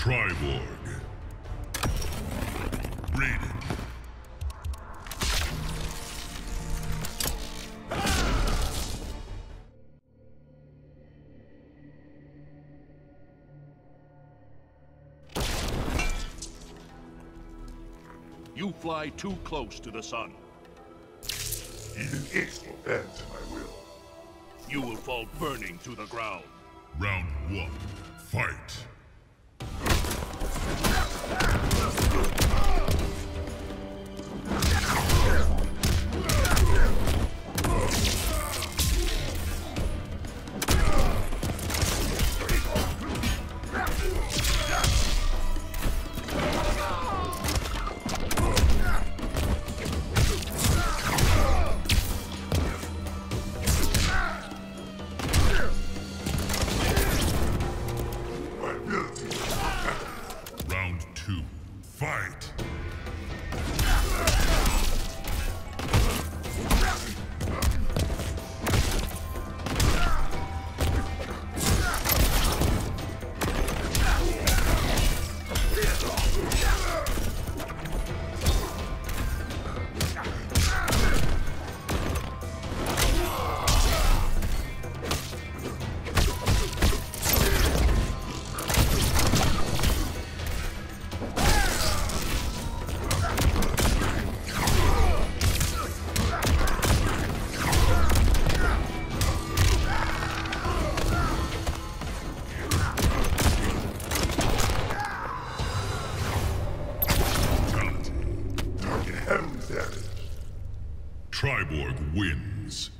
Triborg. Raiden. You fly too close to the sun. Even X will bend to my will. You will fall burning to the ground. Round one. Fight. Fight! Triborg wins.